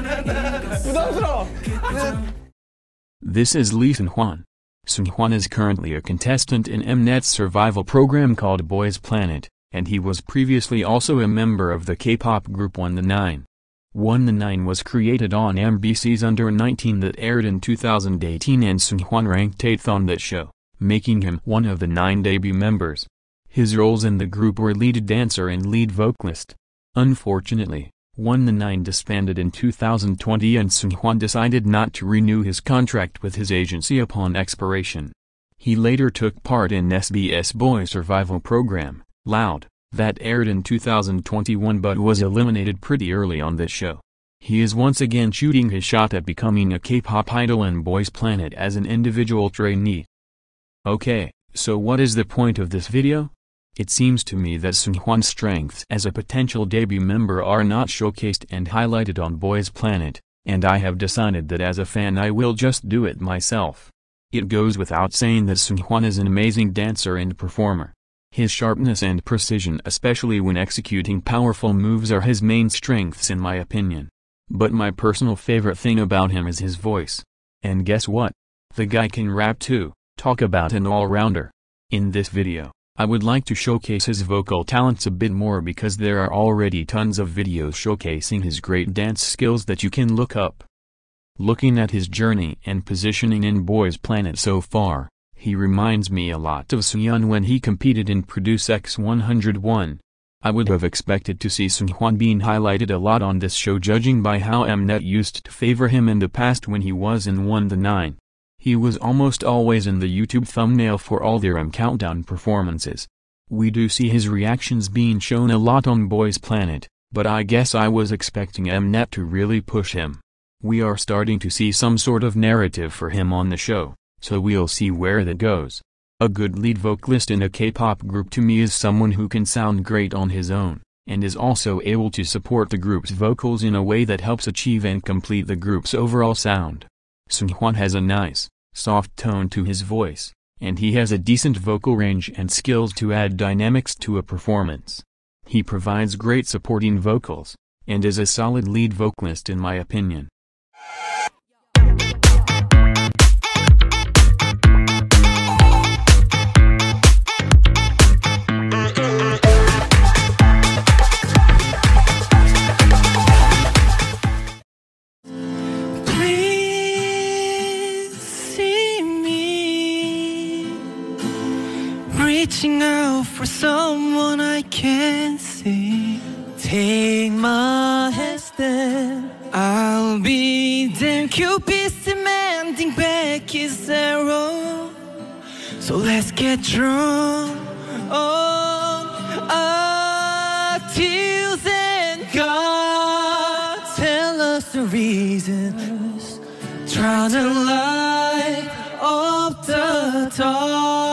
This is Lee Seung-hwan. Sun Hwan is currently a contestant in Mnet's survival program called Boys Planet, and he was previously also a member of the K-pop group One The Nine. One The Nine was created on MBC's Under 19 that aired in 2018 and Seung-hwan ranked 8th on that show, making him one of the nine debut members. His roles in the group were lead dancer and lead vocalist. Unfortunately, one the Nine disbanded in 2020 and Seung-hwan decided not to renew his contract with his agency upon expiration. He later took part in SBS Boy Survival Program, Loud, that aired in 2021 but was eliminated pretty early on this show. He is once again shooting his shot at becoming a K-pop idol in Boys Planet as an individual trainee. Okay, so what is the point of this video? It seems to me that Seung-hwan's strengths as a potential debut member are not showcased and highlighted on Boys Planet, and I have decided that as a fan I will just do it myself. It goes without saying that Seung-hwan is an amazing dancer and performer. His sharpness and precision especially when executing powerful moves are his main strengths in my opinion. But my personal favorite thing about him is his voice. And guess what? The guy can rap too, talk about an all-rounder. In this video, I would like to showcase his vocal talents a bit more because there are already tons of videos showcasing his great dance skills that you can look up. Looking at his journey and positioning in Boys Planet so far, he reminds me a lot of Seungyoun when he competed in Produce X101. I would have expected to see Seung-hwan being highlighted a lot on this show judging by how Mnet used to favor him in the past when he was in One the Nine. He was almost always in the YouTube thumbnail for all their M Countdown performances. We do see his reactions being shown a lot on Boys Planet, but I guess I was expecting Mnet to really push him. We are starting to see some sort of narrative for him on the show, so we'll see where that goes. A good lead vocalist in a K-pop group to me is someone who can sound great on his own, and is also able to support the group's vocals in a way that helps achieve and complete the group's overall sound. Seung-hwan has a nice, soft tone to his voice, and he has a decent vocal range and skills to add dynamics to a performance. He provides great supporting vocals, and is a solid lead vocalist in my opinion. Reaching out for someone I can't see. Take my hand, I'll be damn Cupid demanding back his arrow. So let's get drunk on our tears and God tell us the reasons. Try to light up the dark.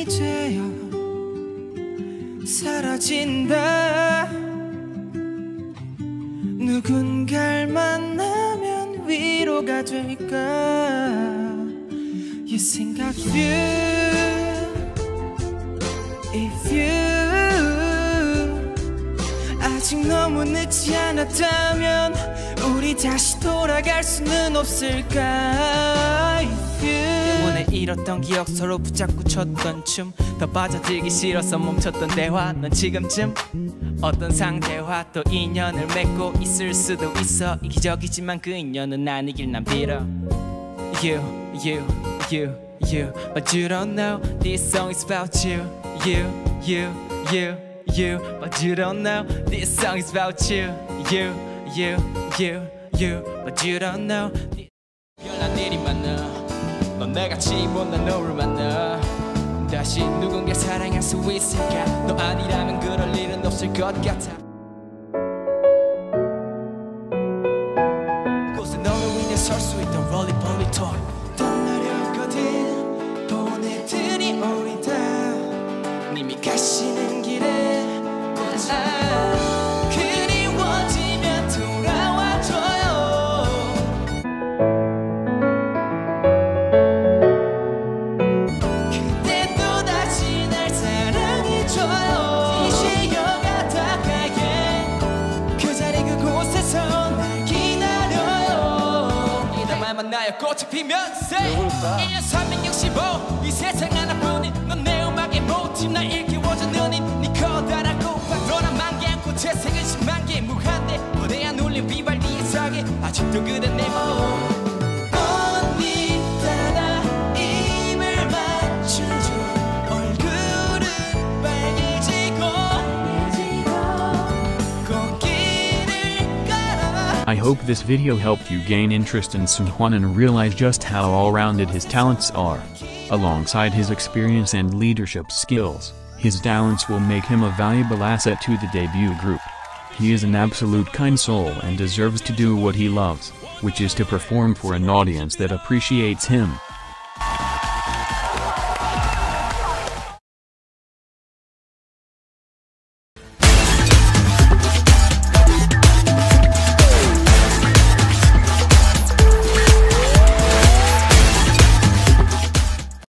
이 되어 사라진다. 누군가를 만나면 위로가 될까? You 생각 you If you. 아직 너무 늦지 않았다면 우리 다시 돌아갈 수는 없을까? If you 영원에 잃었던 기억 서로 붙잡고 췄던 춤 더 빠져들기 싫어서 멈췄던 대화 넌 지금쯤 어떤 상대와 또 인연을 맺고 있을 수도 있어 이 기적이지만 그 인연은 아니길 난 빌어 You, you, you, you But you don't know this song is about you You, you, you, you But you don't know this song is about you You, you, you, you But you don't know 별난 일이 많아 넌 내같이 못난 너를 만나. 다시 누군가 사랑할 수 있을까? 너 아니라면 그럴 일은 없을 것 같아 만나요 꽃이 피면 say 1년 365 이 세상 하나뿐인 넌 내 음악의 모tiv 날 일깨워줘 너는 네 커다랗고 파도란 만개않고 재생은 10만 개. 무한대 거대한 울림 비발디의 사계 아직도 그대 내몸언 hope this video helped you gain interest in Seung-hwan and realize just how all-rounded his talents are. Alongside his experience and leadership skills, his talents will make him a valuable asset to the debut group. He is an absolute kind soul and deserves to do what he loves, which is to perform for an audience that appreciates him.